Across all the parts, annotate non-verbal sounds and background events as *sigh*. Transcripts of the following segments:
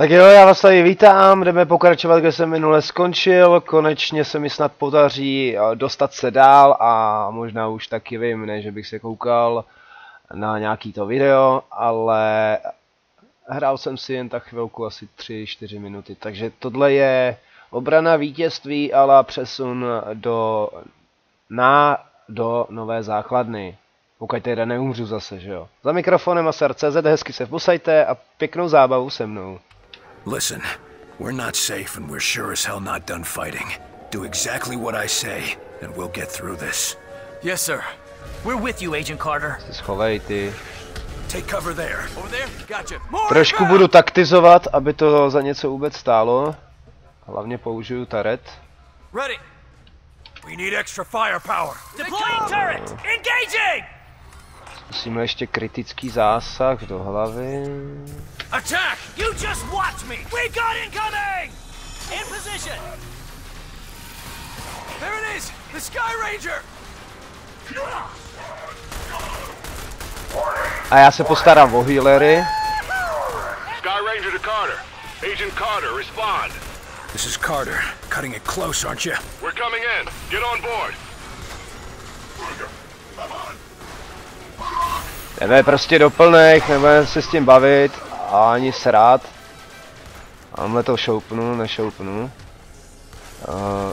Tak jo, já vás tady vítám, jdeme pokračovat, kde jsem minule skončil, konečně se mi snad podaří eh, dostat se dál a možná už taky vím, ne, že bych se koukal na nějaký to video, ale hrál jsem si jen tak chvilku, asi 3-4 minuty, takže tohle je obrana vítězství, ale přesun do, na, do nové základny. Pokud teda neumřu zase, že jo. Za mikrofonem a CZ hezky se vpusajte a pěknou zábavu se mnou. Listen, we're not safe and we're sure as hell not done fighting. Do exactly what I say, and we'll get through this. Yes, sir. We're with you, Agent Carter. Se schovej ty. Take cover there. Over there? Gotcha. More Trošku budu taktizovat, aby to za něco vůbec stálo. Hlavně použiju taret. Ready. We need extra firepower. Deploying turret. Engaging! Musíme ještě kritický zásah do hlavy. Attack! You just watch me. We got incoming! In position. There it is! The Sky Ranger! A já se postarám o healery. Sky Ranger to Carter. Agent Carter, respond. This is Carter. Cutting it close, aren't you? We're coming in. Get on board. Jdeme prostě do plných, nebudeme se s tím bavit a ani srát. Tamhle to šoupnu, nešoupnu. Uh,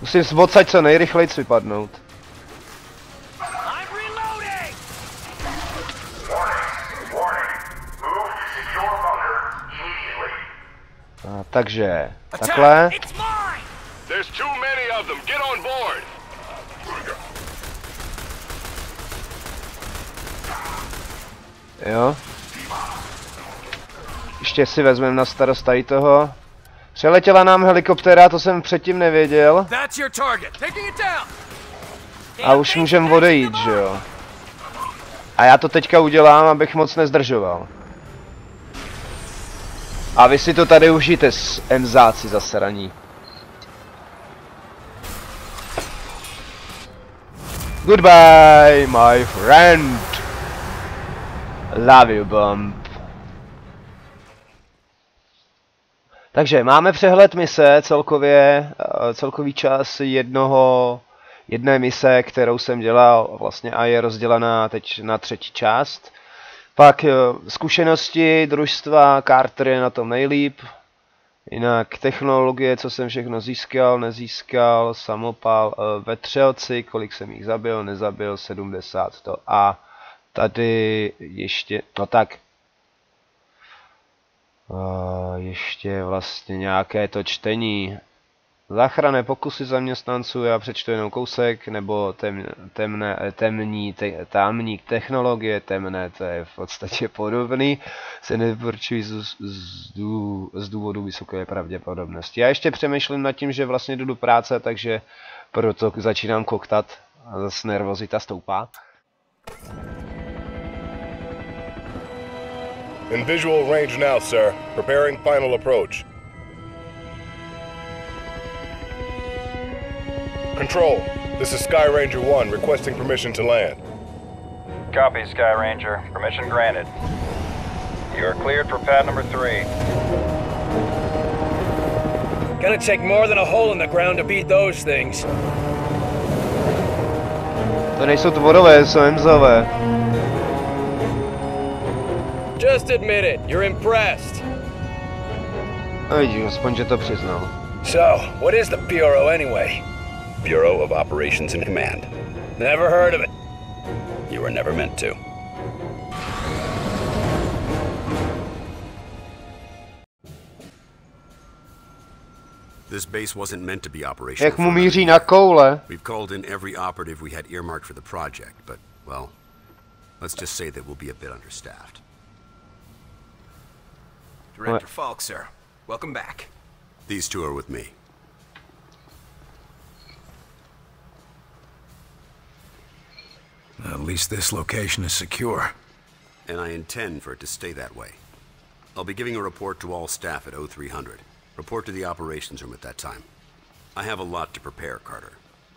musím z odsaď co nejrychleji vypadnout. A, takže, takhle. It's mine! There's too many of them. Get on board. Jo. Ještě si vezmeme na starost tady toho. Přeletěla nám helikoptéra, to jsem předtím nevěděl. A už můžem odejít, že jo. A já to teďka udělám, abych moc nezdržoval. A vy si to tady užijte s emzáci zasraní. Goodbye, my friend. Love bomb. Takže máme přehled mise, celkově, eh, celkový čas jednoho, jedné mise, kterou jsem dělal vlastně a je rozdělená teď na třetí část. Pak eh, zkušenosti družstva, Carter je na tom nejlíp. Jinak technologie, co jsem všechno získal, nezískal, samopal, eh, vetřelci, kolik jsem jich zabil, nezabil, 70 to. A tady ještě, no tak, a ještě vlastně nějaké to čtení. Záchranné pokusy zaměstnanců, já přečtu jenom kousek, nebo tem, temné, temní, te, tamní technologie, temné, to je v podstatě podobný, se nedoporučují z, z, dů, z důvodu vysoké pravděpodobnosti. Já ještě přemýšlím nad tím, že vlastně jdu do práce, takže proto začínám koktat a zase nervozita stoupá. In visual range now, sir. Preparing final approach. Control. This is Sky Ranger 1 requesting permission to land. Copy, Sky Ranger. Permission granted. You are cleared for pad number three. Gonna take more than a hole in the ground to beat those things. To nejsou tvorové, jsou emzové. Just admit it, you're impressed. No vidíš, aspoň, že to přiznal. So, what is the Bureau anyway? Bureau of Operations and Command. Never heard of it. You were never meant to. This base wasn't meant to be operational. Jak mu for míří another na koule. We've called in every operative we had earmarked for the project, but, well, let's just say that we'll be a bit understaffed. Director Falk, sir. Welcome back. These two are with me. At least this location is secure. And I intend for it to stay that way. I'll be giving a report to all staff at 0300. Report to the operations room at that time. I have a lot to prepare, Carter.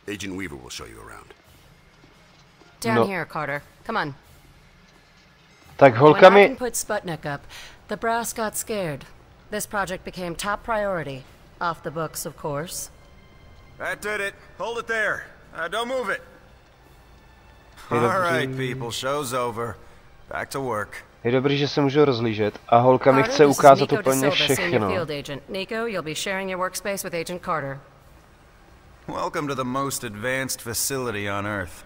Agent Weaver will show you around. Down No. here, Carter. Come on. Tak holka When mi... Arkin put Sputnik up, the brass got scared. This project became top priority. Off the books, of course. That did it. Hold it there. Uh, don't move it. Je All dobrý. right, people. Show's over. Back to work. Je dobrý, že se můžu rozlížet. A holka mi chce ukázat úplně všechno. Nico, you'll be sharing your workspace with Agent Carter. Welcome to the most advanced facility on Earth.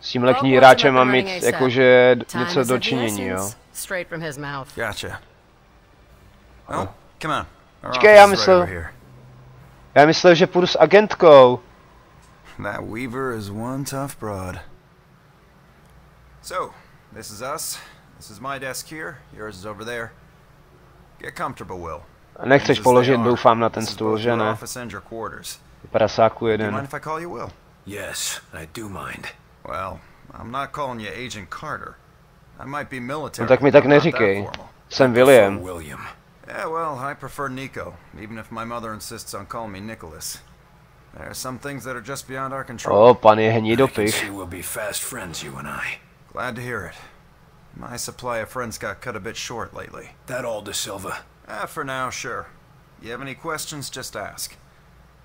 S tímhle kníráčem mám mít jakože něco is do of the činění, jo. essence. Straight from his mouth. Gotcha. Well, come on. Já myslel- right over here. Já myslel, že půjdu s agentkou. That Weaver is one tough broad. So, this is us. This is my desk here. Yours is over there. Get comfortable, Will. Nechceš položit, doufám, na ten stůl, že your ne? office and your quarters. Prasáku Do you mind jeden. if I call you Will? Yes, I do mind. Well, I'm not calling you Agent Carter. I might be military. No tak mi but tak neříkej. formal. Jsem William. William. Yeah, well, I prefer Nico, even if my mother insists on calling me Nicholas. There are some things that are just beyond our control. Oh, pan je I can see we'll be fast friends, you and I. Glad to hear it. My supply of friends got cut a bit short lately. That all, De Silva. Ah, for now, sure. You have any questions, just ask.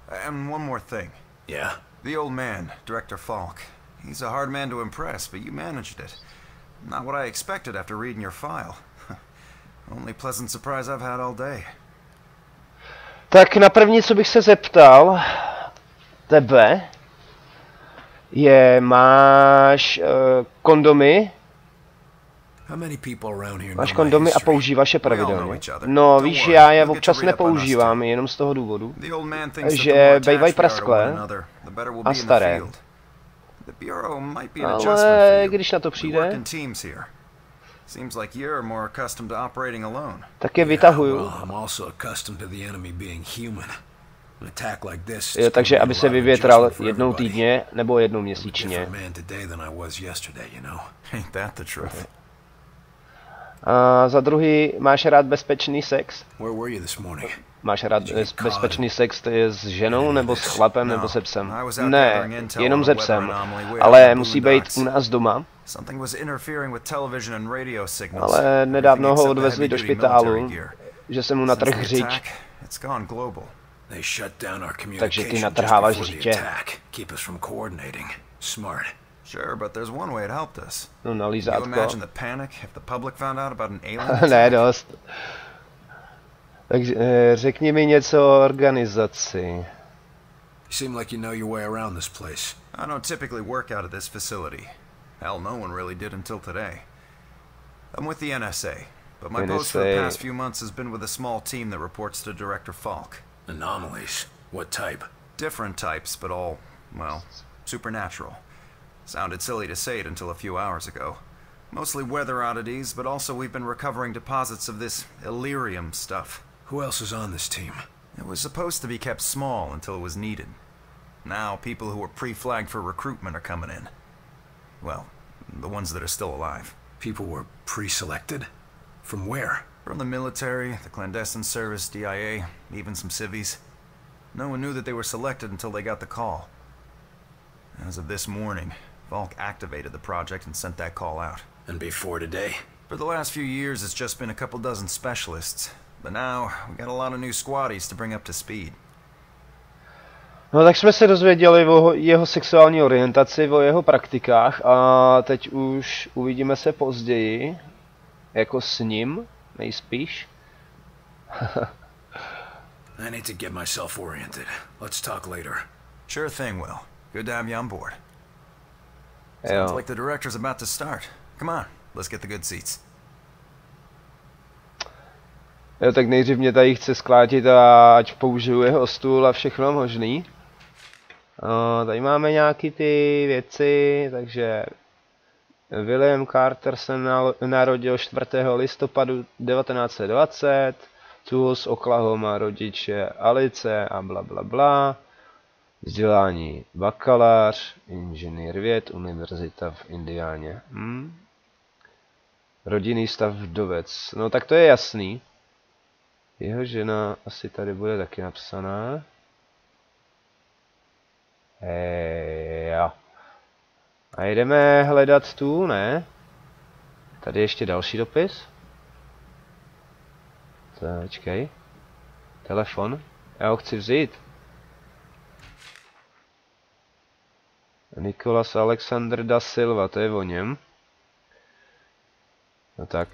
And one more thing. Yeah? The old man, Director Falk. He's a hard man to impress, but you managed it. Not what I expected after reading your file. Only pleasant surprise I've had all day. Tak na první, co bych se zeptal tebe, je, máš uh, kondomy? How many people around here Máš kondomy a používáš je pravidelně? each other. No víš, já je občas nepoužívám, jenom z toho důvodu. The old man thinks that Že bývají prasklé a staré. Ale když na to přijde. Seems like you're more accustomed to operating alone. tak je vytahuju. Well, I'm also accustomed to the enemy being human. An attack like this Jo, takže aby se vyvětral jednou týdně nebo jednou měsíčně. different man today than I was yesterday, you know. Ain't that the truth? A za druhý, máš rád bezpečný sex? Where were you this morning? Máš rád bezpečný sex to je s ženou nebo s chlapem nebo No, se psem? Ne, jenom se psem. Ale musí být u nás doma. Ale nedávno ho odvezli do špitálu, že se mu natrh the hřič. attack, It's gone global. They shut down our Takže ty natrháváš řitě. attack. Keep us from coordinating. Smart. Sure, but there's one way it helped us. No na Can you imagine the panic if the public found out about an *laughs* alien ne, attack? dost. Takže eh, řekni mi něco o organizaci. You seem like you know your way around this place. I don't typically work out of this facility. Hell, no one really did until today. I'm with the NSA, but my post for the past few months has been with a small team that reports to Director Falk. Anomalies. What type? Different types, but all, well, supernatural. Sounded silly to say it until a few hours ago. Mostly weather oddities, but also we've been recovering deposits of this Illyrium stuff. Who else is on this team? It was supposed to be kept small until it was needed. Now, people who were pre-flagged for recruitment are coming in. Well, the ones that are still alive. People were pre-selected? From where? From the military, the clandestine service, DIA, even some civvies. No one knew that they were selected until they got the call. As of this morning, Falk activated the project and sent that call out. And before today? For the last few years, it's just been a couple dozen specialists. But now, we got a lot of new squaddies to bring up to speed. No tak jsme se dozvěděli o jeho sexuální orientaci, o jeho praktikách a teď už uvidíme se později, jako s ním, nejspíš. *laughs* I need to get myself oriented. Let's talk later. Sure thing, Will. Good to have you on board. Sounds Jo. like the director's about to start. Come on, let's get the good seats. jo, tak nejdřív mě tady chce sklátit a ať použiju jeho stůl a všechno možný. Uh, tady máme nějaký ty věci, takže William Carter se narodil 4. listopadu 1920, Tulsa, Oklahoma, rodiče Alice a bla bla bla. Vzdělání bakalář, inženýr věd, univerzita v Indiáně. Hm? Rodinný stav vdovec. No tak to je jasný. Jeho žena asi tady bude taky napsaná. Hej, jo. A jdeme hledat tu, ne? Tady je ještě další dopis. Počkej. Telefon. Já ho chci vzít. Nikolas Alexander da Silva, to je o něm. No tak.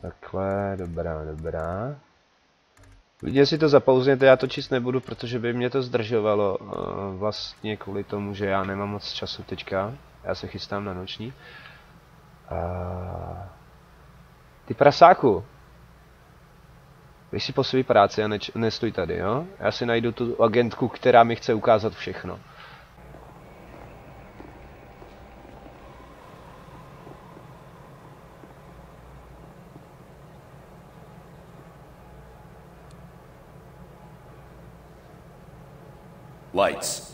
Takhle, dobrá, dobrá. Lidi si to zapouzněte, já to číst nebudu, protože by mě to zdržovalo. eh, Vlastně kvůli tomu, že já nemám moc času teďka. Já se chystám na noční. A... Ty prasáku. Vy si po své práci a neč- nestůj tady, jo? Já si najdu tu agentku, která mi chce ukázat všechno. Lights.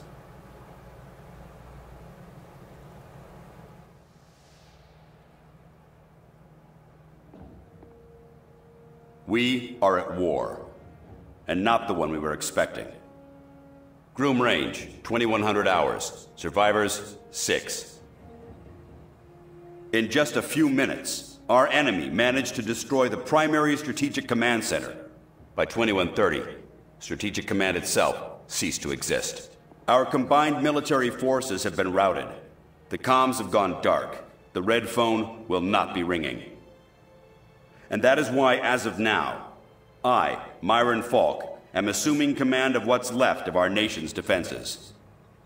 We are at war, and not the one we were expecting. Groom range, 2100 hours. Survivors, 6. In just a few minutes, our enemy managed to destroy the primary strategic command center. By 2130, Strategic Command itself ceased to exist. Our combined military forces have been routed. The comms have gone dark. The red phone will not be ringing. And that is why, as of now, I, Myron Falk, am assuming command of what's left of our nation's defenses.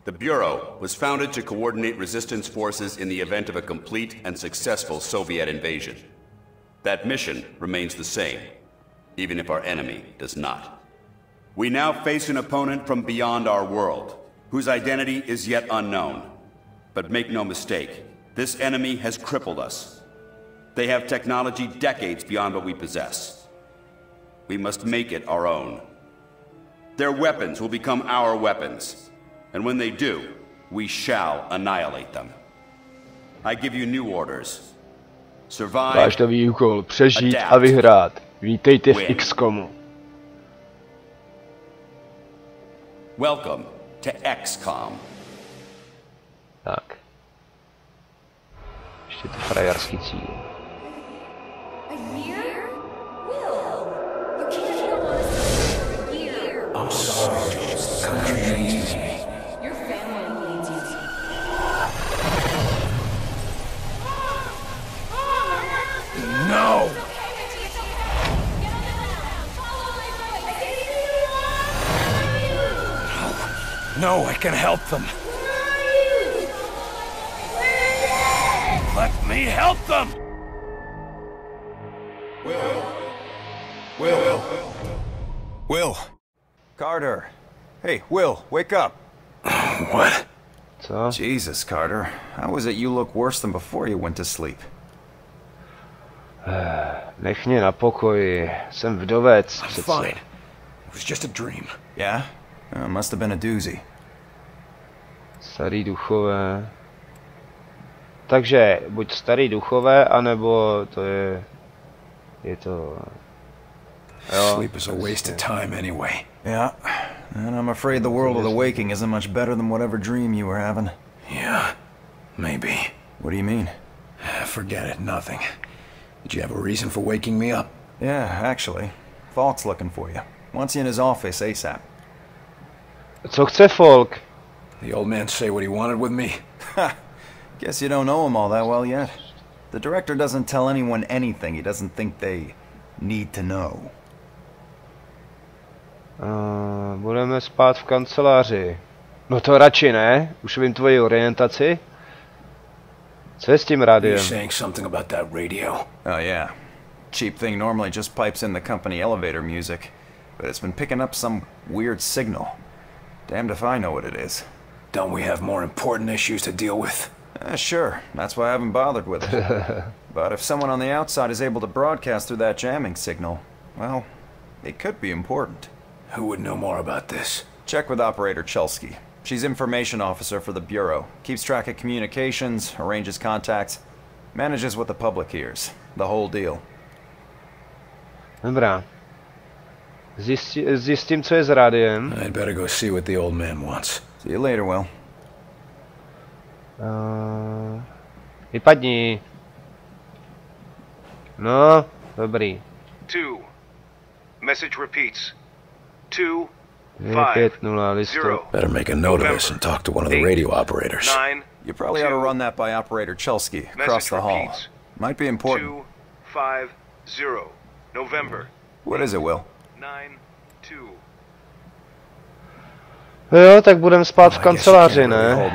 The Bureau was founded to coordinate resistance forces in the event of a complete and successful Soviet invasion. That mission remains the same, even if our enemy does not. We now face an opponent from beyond our world, whose identity is yet unknown. But make no mistake, this enemy has crippled us. They have technology decades beyond what we possess. We must make it our own. Their weapons will become our weapons, and when they do, we shall annihilate them. I give you new orders. Survive. Váš nový úkol, přežít a adapt, vyhrát. Vítejte v win. XCOMu. Welcome to XCOM. Tak. Ještě to frajarský cíl. No! No, I can help them. Let me help them! Will. Carter. Hey, Will, wake up. *sighs* What? Co? Jesus, Carter. How is it you look worse than before you went to sleep? Nech mě na pokoji. Jsem vdovec. I'm přece. fine. It was just a dream. Yeah? Uh, must have been a doozy. Starý duchové. Takže buď starý duchové, anebo to je... Je to... Jo, Sleep is a waste of time anyway. Yeah. And I'm afraid the world of the waking isn't much better than whatever dream you were having. Yeah, maybe. What do you mean? Ah, forget it, nothing. Did you have a reason for waking me up? Yeah, actually. Falk's looking for you. Wants you in his office ASAP. Co chce Folk? The old man say what he wanted with me? Ha! *laughs* Guess you don't know him all that well yet. The director doesn't tell anyone anything he doesn't think they need to know. Uh, budeme spát v kanceláři. No to radši ne. Už vím tvoji orientaci. Co je s tím You rádiem? saying something about that radio? Oh, yeah. Cheap thing normally just pipes in the company elevator music, but it's been picking up some weird signal. Damned if I know what it is. Don't we have more important issues to deal with? Uh, sure, that's why I haven't bothered with it. *laughs* but if someone on the outside is able to broadcast through that jamming signal, well, it could be important. Who would know more about this? Check with Operator Chelsky. She's information officer for the Bureau, keeps track of communications, arranges contacts, manages what the public hears. The whole deal. Dobrá. Zjisti, zjistím, co je s rádiem. I'd better go see what the old man wants. See you later, Will. Uh, vypadni. No, dobrý. Two. Message repeats. Two, 250 listopad. Better make a note of this and talk to one of the radio operators. nine, You probably ought to run that by Operator Chelsky across the hall. repeats. Might be important. two, five, zero. November. What is it, Will? Nine, two. Jo, tak budem spát v kanceláři, ne?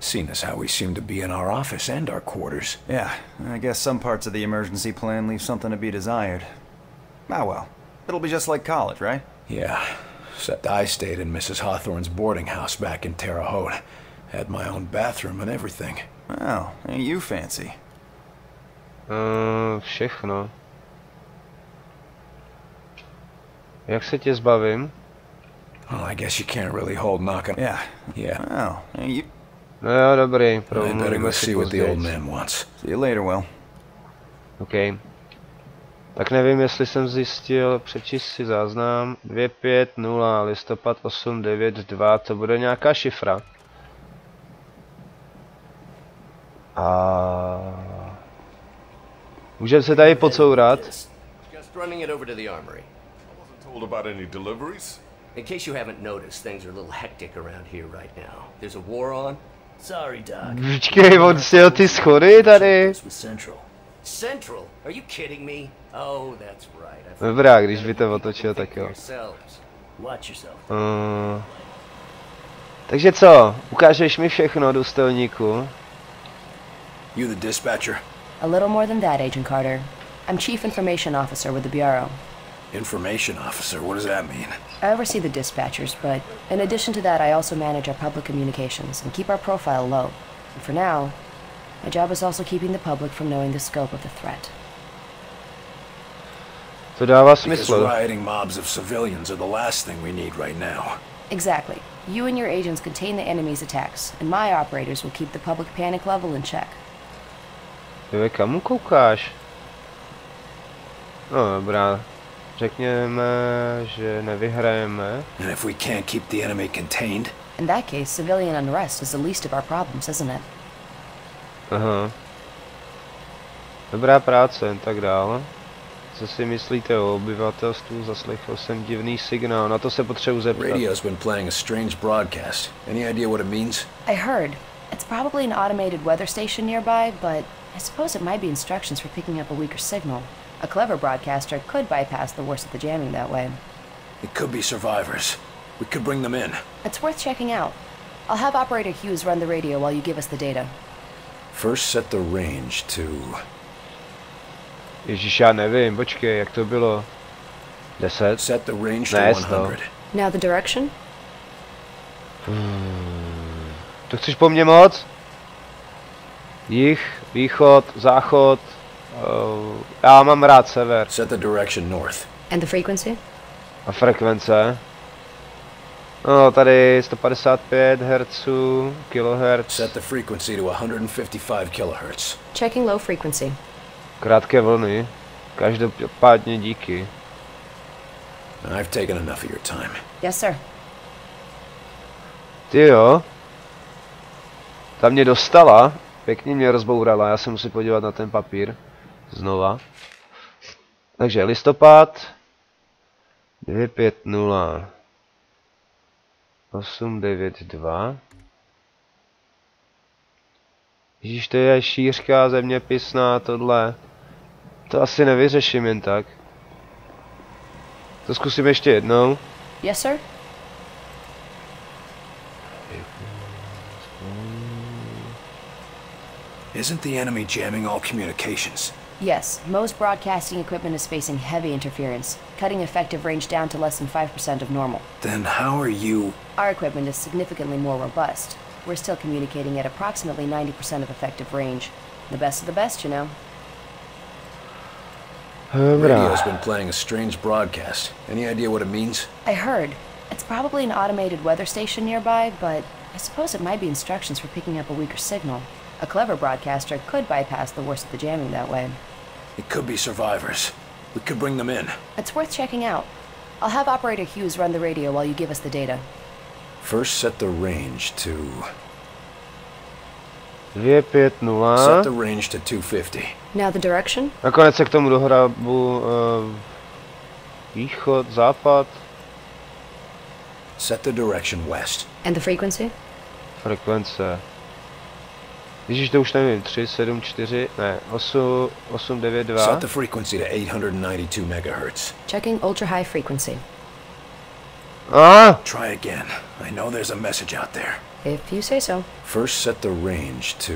Seeing as how we seem to be in our office and our quarters. Yeah, I guess some parts of the emergency plan leave something to be desired. Ah well. It'll be just like college, right? Yeah, except I stayed in Mrs. Hawthorne's boarding house back in Terre Haute. Had my own bathroom and everything. Well, ain't you fancy? Uh, všechno. Jak se tě zbavím? Well, I guess you can't really hold knocking. Yeah. Yeah. Well, you... No jo, dobrý, I better promluvíme go si see what the old později. man wants. See you later, Will. OK. Tak nevím, jestli jsem zjistil, přečíst si záznam. 250 listopad 892, to bude nějaká šifra. A... Můžeme se tady pocourat. Just running it over to the armory. Told about any deliveries? In case you haven't noticed, things are a little hectic around here right now. There's a war on. Sorry, Doc. Počkej, on si ty schody tady. Central. Central? Are you kidding me? Oh, that's right. I Dobrá, když by to otočil, tak jo. yourselves. Watch yourself. Uh, takže co? Ukážeš mi všechno, důstojníku? You the dispatcher? A little more than that, Agent Carter. I'm Chief Information Officer with the Bureau. Information officer, what does that mean? I oversee the dispatchers, but in addition to that, I also manage our public communications and keep our profile low. And for now, my job is also keeping the public from knowing the scope of the threat. To dává Because smysl. rioting mobs of civilians are the last thing we need right now. Exactly. You and your agents contain the enemy's attacks, and my operators will keep the public panic level in check. Jo, kam koukáš? No dobrá. Řekněme, že nevyhrajeme. And if we can't keep the enemy contained, In that case, civilian unrest is the least of our problems, isn't it? Aha. Dobrá práce, jen tak dál. Co si myslíte o obyvatelstvu? Zaslechl jsem divný signál, na to se potřebuji zeptat. radio's been playing a strange broadcast. Any idea what it means? I heard. It's probably an automated weather station nearby, but I suppose it might be instructions for picking up a weaker signal. A clever broadcaster could bypass the worst of the jamming that way. It could be survivors. We could bring them in. It's worth checking out. I'll have Operator Hughes run the radio while you give us the data. First set the range to... Ježíš, já nevím, počkej, jak to bylo? 10? Set the range Ne, to 100. 100. Now the direction? Hmm. To chceš po mně moc? Jich, východ, záchod. Uh, já mám rád sever. Set the direction north. And the frequency? A frekvence? No, tady 155 Hz, kHz, Set the frequency to 155 kilohertz. Checking low frequency. krátké vlny. Každopádně díky. I've taken enough of your time. Yes, sir. Ty jo. Ta mě dostala, pěkně mě rozbourala, já se musím podívat na ten papír. Znova. Takže listopad 250 892 Ježíš, to je šířka zeměpisná, tohle. To asi nevyřeším jen tak. To zkusím ještě jednou. Yes, sir? Isn't the enemy jamming all communications? Yes, most broadcasting equipment is facing heavy interference, cutting effective range down to less than 5% of normal. Then how are you... Our equipment is significantly more robust. We're still communicating at approximately 90% of effective range. The best of the best, you know. Radio's been playing a strange broadcast. Any idea what it means? I heard. It's probably an automated weather station nearby, but I suppose it might be instructions for picking up a weaker signal. A clever broadcaster could bypass the worst of the jamming that way. It could be survivors. We could bring them in. It's worth checking out. I'll have Operator Hughes run the radio while you give us the data. First set the range to... 250. Set the range to 250. Now the direction? Nakonec se k tomu dohrabu uh, východ, západ, Set the direction west. And the frequency? frekvence. Ježíš, to už nevím, 3, 7, 4, ne, 8, 8, 9, 2. Set the frequency to 892 megahertz. Checking ultra high frequency. Ah! Try again. I know there's a message out there. If you say so. First, set the range to.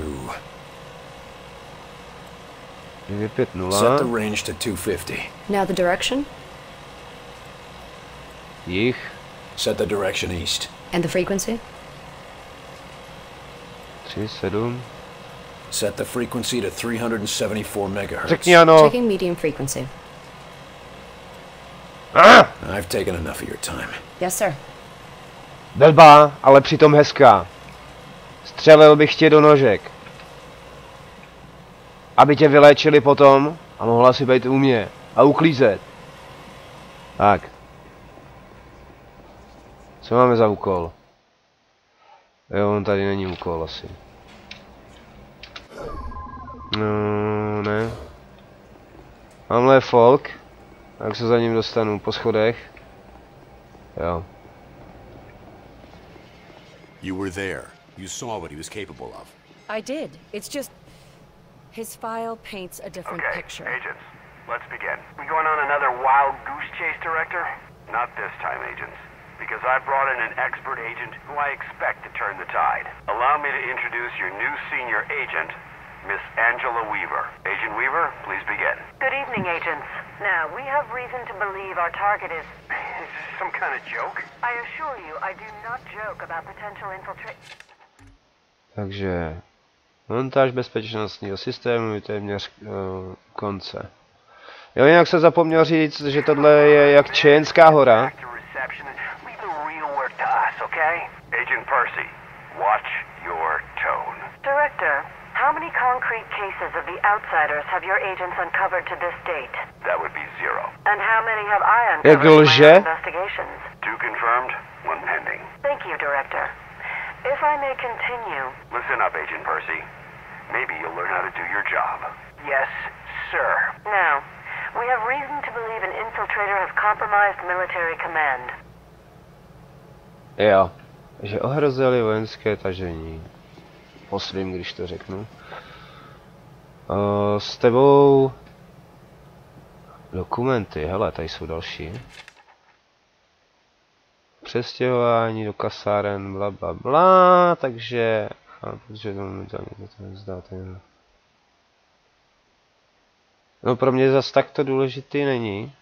950. Set the range to 250. Now the direction? Jich. Set the direction east. And the frequency? 3, 7. Set the frequency to 374 megahertz. Řekni ano. Checking medium frequency. Ah! I've taken enough of your time. Yes, sir. Blbá, ale přitom hezká. Střelil bych tě do nožek. Aby tě vyléčili potom a mohla si být u mě a uklízet. Tak. Co máme za úkol? Jo, on tady není úkol asi. No, ne. Tamhle je folk. Jak se za ním dostanu? Po schodech? Jo. You were there. You saw what he was capable of. I did. It's just. His file paints a different Okay, picture. agents, let's begin. We going on another wild goose chase, Director? Not this time, agents. Because I brought in an expert agent who I expect to turn the tide. Allow me to introduce your new senior agent, Miss Angela Weaver. Agent Weaver, please begin. Good evening, agents. Now, we have reason to believe our target is. Is this some kind of joke? I assure you, I do not joke about potential infiltration. Takže montáž bezpečnostního systému je téměř uh, konce. Jo, jinak jsem zapomněl říct, že tohle je jak Čejenská hora. Agent Percy, watch your tone. Director, how many concrete cases of the outsiders have your agents uncovered to this date? That would be zero. And how many have I uncovered in my investigations? Two confirmed, one pending. Thank you, Director. If I may continue, Listen up, Agent Percy. Maybe you'll learn how to do your job. Yes, sir. now, we have reason to believe an infiltrator has compromised military command. Jo. Že ohrozili vojenské tažení. Po svým, když to řeknu. Uh, s tebou... Dokumenty, hele, tady jsou další. Přestěhování do kasáren, bla bla bla, takže... A, protože to momentálně to tady zdá, ten... No pro mě zas tak to důležitý není.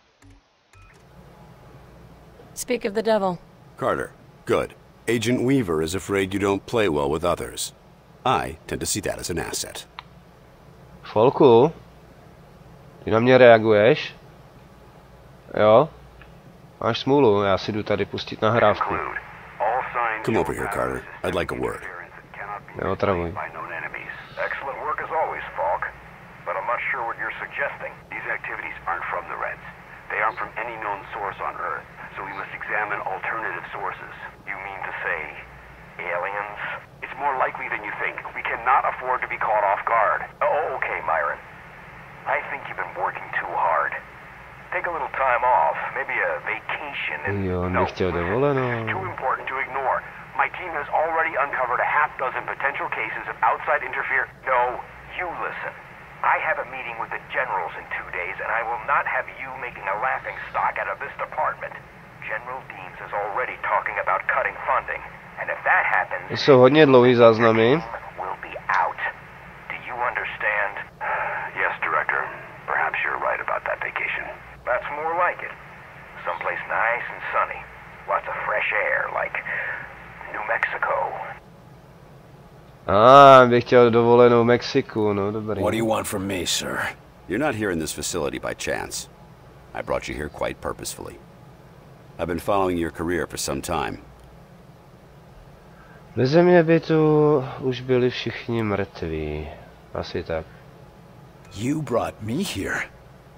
Speak of the devil. Carter, good. Agent Weaver is afraid you don't play well with others. I tend to see that as an asset. Folku? Ty na mě reaguješ? Jo? Máš smůlu, já si jdu tady pustit nahrávku. Come over here, Carter. I'd like a word. Neotravuj. by. Excellent work as always, Falk. But I'm not sure what you're suggesting. These activities aren't from the Reds. They aren't from any known source on Earth, so we must examine alternative sources. You mean to say aliens? It's more likely than you think. We cannot afford to be caught off guard. Oh, okay, Myron. I think you've been working too hard. Take a little time off, maybe a vacation, and Jo, no, dovolenou. too important to ignore. My team has already uncovered a half dozen potential cases of outside interfere. No, you listen. I have a meeting with the generals in two days, and I will not have you making a laughing stock out of this department. General Deans is already talking about cutting funding, and if that happens, To jsou hodně dlouhý záznamy. we'll be out. Do you understand? *sighs* Yes, Director. Perhaps you're right about that vacation. That's more like it. Someplace nice and sunny. Lots of fresh air, like New Mexico. A, ah, bych chtěl dovolenou v Mexiku, no dobrý. What do you want from me, sir? You're not here in this facility by chance. I brought you here quite purposefully. I've been following your career for some time. Ve země by tu už byli všichni mrtví. Asi tak. You brought me here.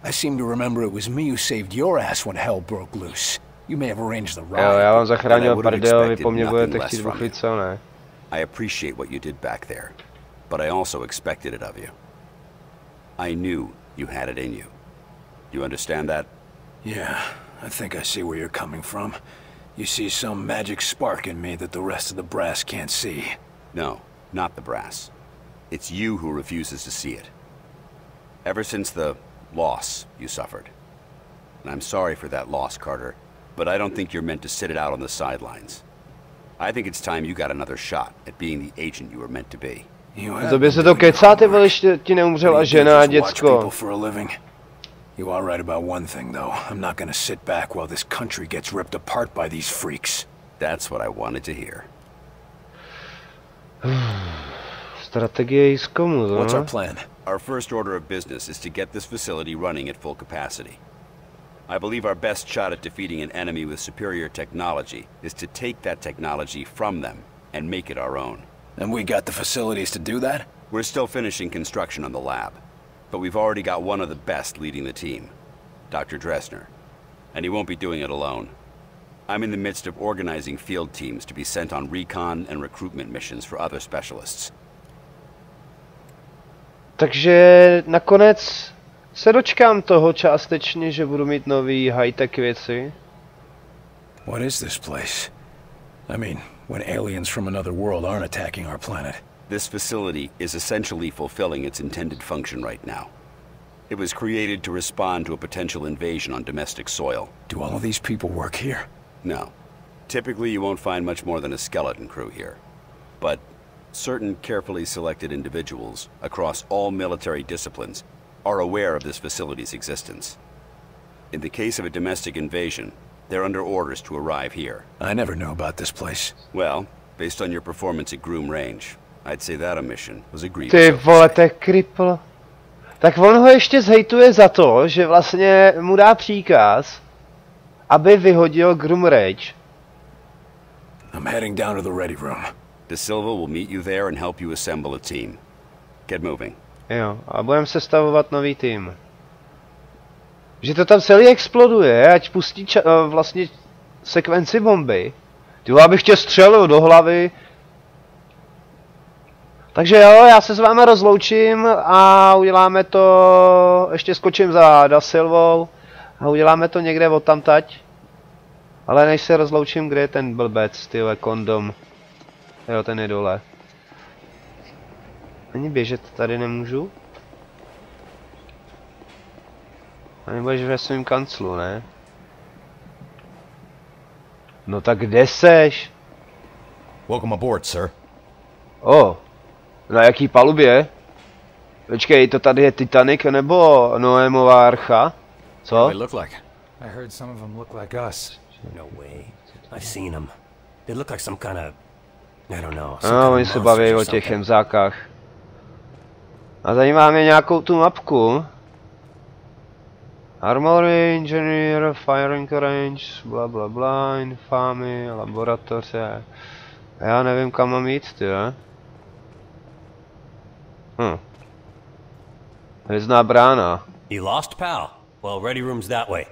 I seem to remember it was me who saved your ass when hell broke loose. You may have arranged the Jo, riot. já vám but I zachránil prdel, vy expected po mně nothing budete less chtít from buchlit, co ne? I appreciate what you did back there. but I also expected it of you. I knew you had it in you. You understand that? Yeah, I think I see where you're coming from. You see some magic spark in me that the rest of the brass can't see. No, not the brass. It's you who refuses to see it. Ever since the loss you suffered. And I'm sorry for that loss, Carter, but I don't think you're meant to sit it out on the sidelines. I think it's time you got another shot at being the agent you were meant to be. To by se to kecá, ty vole, ještě ti neumřela žena a děcko. For a living. You are right about one thing, though. I'm not gonna sit back while this country gets ripped apart by these freaks. That's what I wanted to hear. *sighs* Strategie jí zkomu, no? What's our plan? Our first order of business is to get this facility running at full capacity. I believe our best shot at defeating an enemy with superior technology is to take that technology from them and make it our own. And we got the facilities to do that? We're still finishing construction on the lab, but we've already got one of the best leading the team, Dr. Dressner. And he won't be doing it alone. I'm in the midst of organizing field teams to be sent on recon and recruitment missions for other specialists. Takže nakonec se dočkám toho částečně, že budu mít nový high-tech věci. What is this place? I mean, when aliens from another world aren't attacking our planet. This facility is essentially fulfilling its intended function right now. It was created to respond to a potential invasion on domestic soil. Do all of these people work here? No. Typically, you won't find much more than a skeleton crew here. But certain carefully selected individuals across all military disciplines are aware of this facility's existence. In the case of a domestic invasion, they're under orders to arrive here. I never knew about this place. Well, based on your performance at Groom Range, I'd say that omission was a grievous Ty vole, to je kripl. Tak on ho ještě zhejtuje za to, že vlastně mu dá příkaz, aby vyhodil Grum Rage. I'm heading down to the ready room. De Silva will meet you there and help you assemble a team. Get moving. Jo, a budeme sestavovat nový tým. Že to tam celý exploduje, ať pustí ča- eh, vlastně sekvenci bomby. Ty abych tě střelil do hlavy. Takže jo, já se s vámi rozloučím a uděláme to, ještě skočím za Da Silvou a uděláme to někde od tamtať. Ale než se rozloučím, kde je ten blbec, tyhle kondom. Jo, ten je dole. Ani běžet tady nemůžu? A nebudeš ve svém kanclu, ne? No tak kde seš? Welcome aboard, sir. O, na jaký palubě? Počkej, to tady je Titanic nebo Noémová archa? Co? They look like. I heard some of them look like us. No way. I've seen them. They look like some kind of... I don't know. No, oni se baví o těch chemzákách. A zajímá mě nějakou tu mapku. Armory, engineer, firing range, bla bla bla, infamy, laboratoře. Já nevím kam mám jít, ty jo? Hm. Hvězdná brána. You lost, pal? Well, ready room's that way.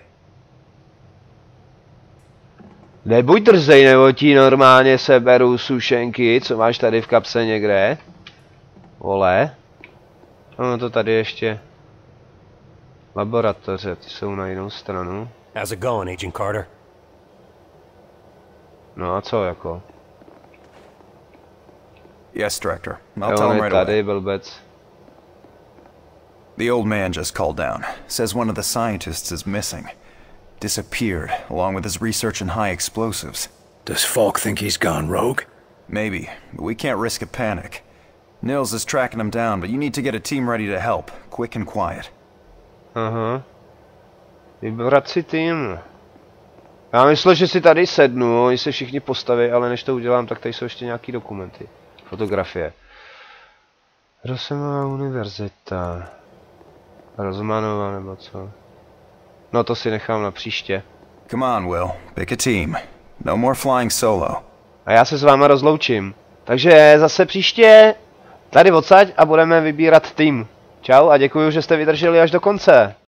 Nebuď drzej, nebo ti normálně seberu sušenky, co máš tady v kapse někde. Vole. No to tady ještě. Laboratoře, ty jsou na jinou stranu. How's it going, Agent Carter? No a co jako? Yes, Director. I'll Jo, tell him je right away. tady, blbec. The old man just called down. Says one of the scientists is missing. Disappeared, along with his research in high explosives. Does Falk think he's gone rogue? Maybe, but we can't risk a panic. Nils is tracking him down, but you need to get a team ready to help, quick and quiet. Uh-huh. Aha. Vybrat si tým. Já myslel, že si tady sednu, oni se všichni postaví, ale než to udělám, tak tady jsou ještě nějaký dokumenty. Fotografie. Rosemová univerzita. Rozmanova nebo co? No to si nechám na příště. Come on, Will. Pick a team. No more flying solo. A já se s váma rozloučím. Takže zase příště tady odsaď a budeme vybírat tým. Čau a děkuji, že jste vydrželi až do konce.